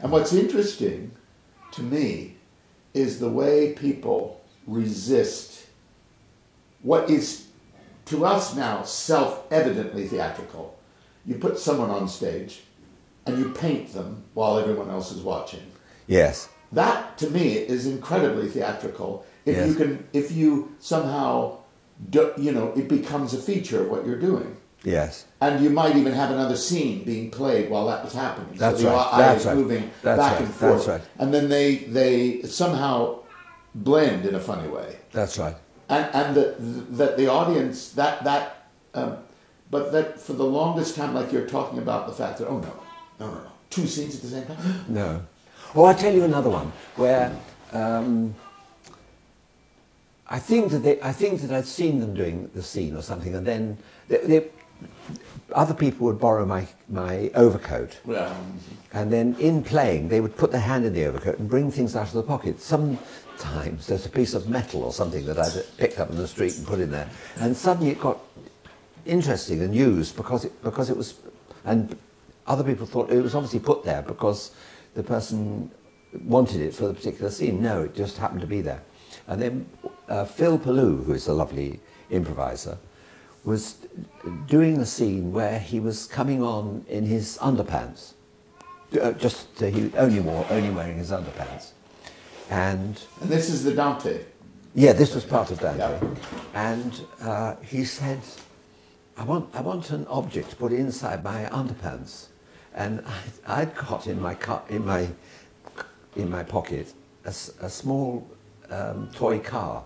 And what's interesting to me is the way people resist what is to us now self evidently theatrical. You put someone on stage and you paint them while everyone else is watching. Yes. That to me is incredibly theatrical. If Yes. you can, if you somehow, do, you know, it becomes a feature of what you're doing. Yes. And you might even have another scene being played while that was happening. That's so the right. eye That's is right. moving That's back right. and forth. That's right. And then they they somehow blend in a funny way. That's right. And and the, that the audience that that um, but that for the longest time, like you're talking about the fact that oh no no no no two scenes at the same time. No. Oh, I'll tell you another one where um, I think that they, I think that I'd seen them doing the scene or something, and then they, they, other people would borrow my, my overcoat, Well, and then in playing they would put their hand in the overcoat and bring things out of the pocket. Sometimes there's a piece of metal or something that I'd picked up in the street and put in there, and suddenly it got interesting and used because it, because it was, and other people thought it was obviously put there because the person wanted it for the particular scene. No, it just happened to be there. And then uh, Phil Palou, who is a lovely improviser, was doing a scene where he was coming on in his underpants. Uh, just uh, he only wore only wearing his underpants, and and this is the Dante. yeah, this was part of Dante. Yeah. And uh, he said, I want, I want an object to put inside my underpants. And I, I'd got in my, car, in my, in my pocket a small um, toy car,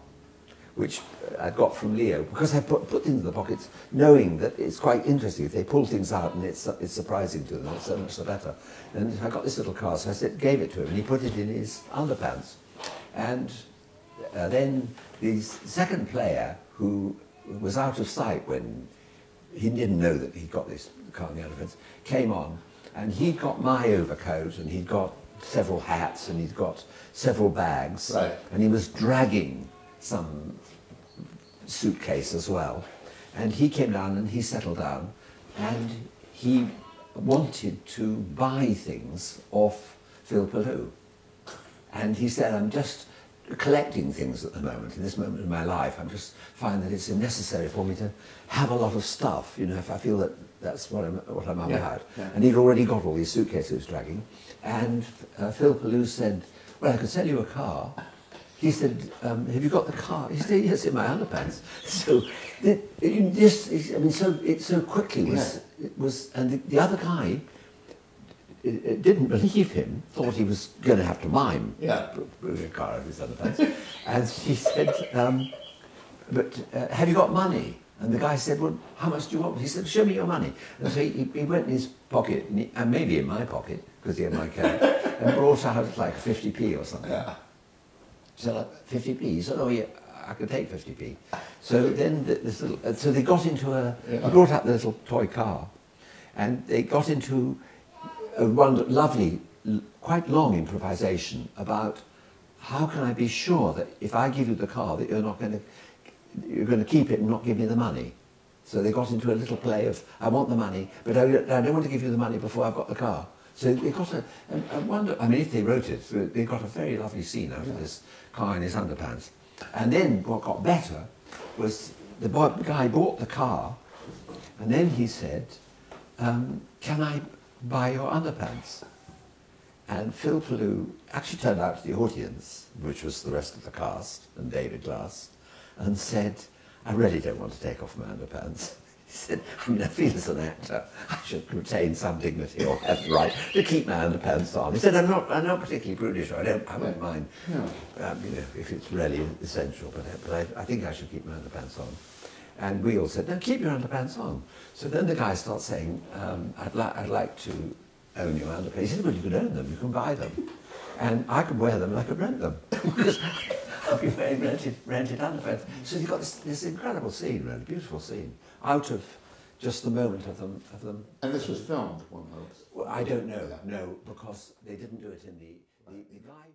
which I'd got from Leo, because I put, put things in the pockets knowing that it's quite interesting. If they pull things out and it's, it's surprising to them, it's so much the better. And I got this little car, so I said, gave it to him, and he put it in his underpants. And uh, then the second player, who was out of sight when he didn't know that he'd got this car in the underpants, came on, and he'd got my overcoat, and he'd got several hats, and he'd got several bags, Right. and he was dragging some suitcase as well. And he came down and he settled down, and he wanted to buy things off Phil Palou. And he said, I'm just collecting things at the moment, in this moment in my life. I just find that it's necessary for me to have a lot of stuff, you know, if I feel that that's what I'm, what I'm Yeah, about. yeah. And he'd already got all these suitcases he was dragging. And uh, Phil Palou said, well, I could sell you a car. He said, um, have you got the car? He said, yes, in my underpants. So, it, it just, I mean, so, it so quickly was, it was and the, the other guy, it, it didn't believe him, thought he was going to have to mime Yeah. a car in his underpants. and he said, um, but uh, have you got money? And the guy said, well, how much do you want? He said, show me your money. And so he, he went in his pocket, and, he, and maybe in my pocket, because he had my cash, and brought out like 50p or something. Yeah. So like 50p. He said, oh yeah, I could take 50p. So then th- this little, uh, so they got into a, he brought up the little toy car, and they got into a wonder, lovely, quite long improvisation about how can I be sure that if I give you the car that you're not going to, you're going to keep it and not give me the money. So they got into a little play of, I want the money, but I, I don't want to give you the money before I've got the car. So they got a, a, a wonder, I mean, if they wrote it, they got a very lovely scene out of this car in his underpants. And then what got better was the boy, the guy bought the car, and then he said, um, can I buy your underpants? And Phil Palou actually turned out to the audience, which was the rest of the cast and David Glass, and said, I really don't want to take off my underpants. He said, I mean, I feel as an actor, I should retain some dignity or have the right to keep my underpants on. He said, I'm not, I'm not particularly prudish, I don't, I won't mind, um, you know, if it's really essential, but, I- but I, I think I should keep my underpants on. And we all said, no, keep your underpants on. So then the guy starts saying, um, I'd, li- I'd like to own your underpants. He said, well, you can own them, you can buy them. And I could wear them and I could rent them. because be rented, rented underpants. So you've got this, this incredible scene, really, beautiful scene, out of just the moment of them. Of them. And this was filmed, one hopes. Well, I don't know, no, because they didn't do it in the, the, the guy...